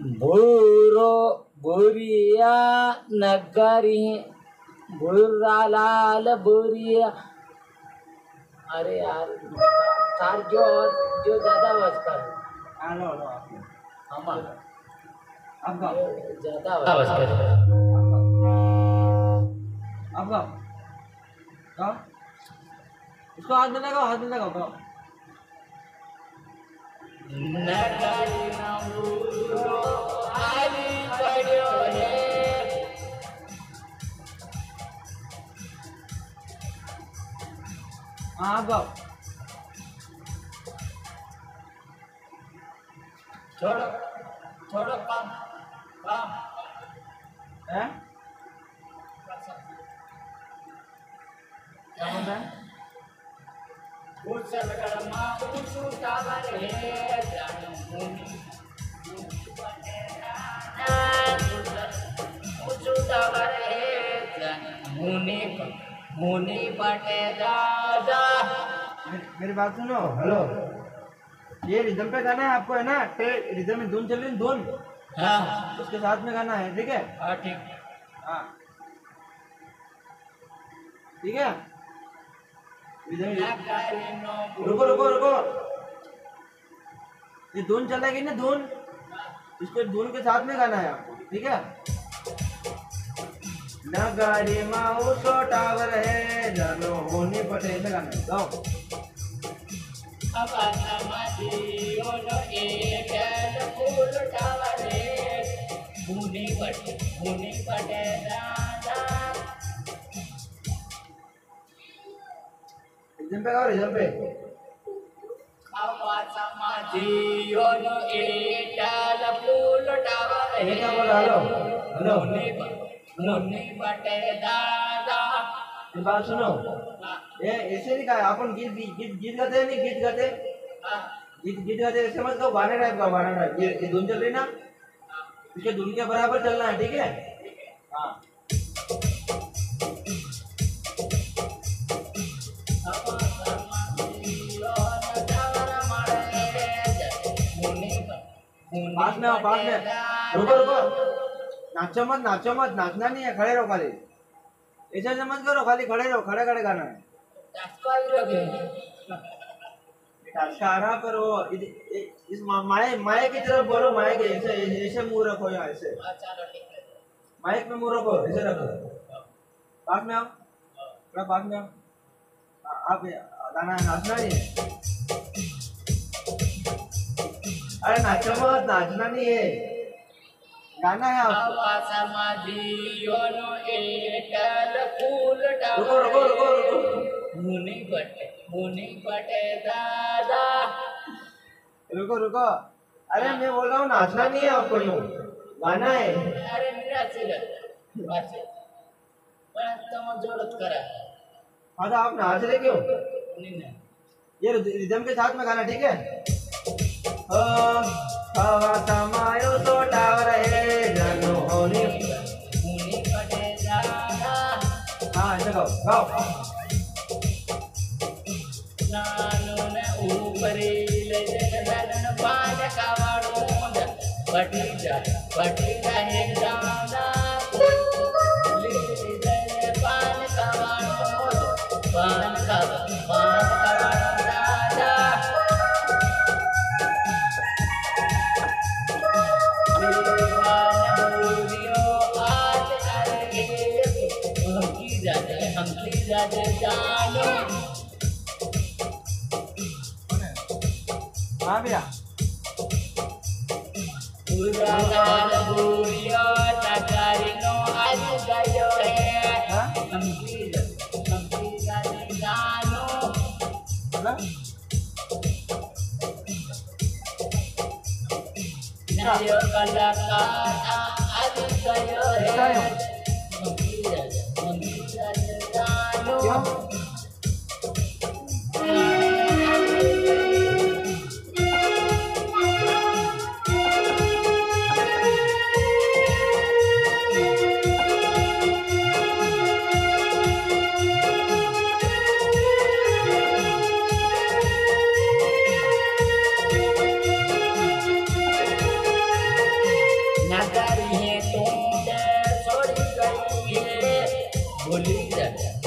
भूरो भूरिया नगरी भूरालाल भूरिया अरे यार तार जो जो ज़्यादा आवाज़ कर हाँ। गाओ ज़्यादा आवाज़ कर गाओ इसको हाथ में लगाओ हाथ में लगाओ गाओ नगरी हाँ गाओ थोड़ा थोड़ा कम कम। हैं? क्या बोल रहे हैं? कुशलकर्मा कुशुटावर हे जनमुनि कुशुटावर हे जनमुनि मुनि पटे दादा मे- मेरी बात सुनो हेलो। ये रिदम पे गाना है आपको है ना? रिदम में धुन चल रही धुन। हाँ। उसके साथ में गाना है ठीक है? हाँ ठीक। हाँ। ठीक है? रुको रुको रुको। ये धुन चलेगी ना धुन? इसको धुन के साथ में गाना है आपको ठीक है? नगाड़ी माऊ सो टावर है। जानो होनी पटे ऐसे गाना है गाओ मुनि पटे मुनि पटे दादा रिदम पे गाओ रिदम पे समाधियोनो एटाल फूल टावर ये क्या हेलो हेलो मुनि मुनि पटे दादा ये बात सुनो ये ऐसे नहीं कहा अपन गीत गीत गीत गीत हैं नहीं गीत गाते गीत गीत गाते ऐसे मत गाओ गाने टाइप गाओ गाना टाइप ये ये धुन चल रही ना इसके धुन के बराबर चलना है ठीक है हाँ पास में पास में रुको रुको नाचो मत नाचो मत नाचना नहीं है खड़े रहो खाली ऐसे मत करो, खाली खड़े रहो खड़े खड़े गाना है टास्क आराम करो इस मा- माए माए की तरफ़ बोलो माए के ऐसे ऐसे मुँह रखो यहाँ, ऐसे. माइक में मुँह रखो, ऐसे रखो. पास में आओ. थोड़ा पास में आओ. आप गाना नाचना नहीं है. अरे नाचो मत नाचना नहीं है. गाना है आप। रुको रुको अरे मैं बोल रहा हूँ नाचना नहीं है आपको यूँ। गाना है। अरे मेरा जोडत करा। हाँ तो आप नाच रहे क्यों? नहीं ये रिदम के साथ में गाना ठीक है? ओ, हवा समायो तो टावर है गोरे पूरी पटेला हाँ ऐसे गाओ गाओ नानू ने ऊपरी ले जन बलन पाल कवाड़ों बटी जा बटी जा हमकी जानो हाँ भैया Uragan Buryo Tagarino Adugayo He हाँ Amkila Amkila Nidano मतलब Nayo Kalakata Adugayo He love.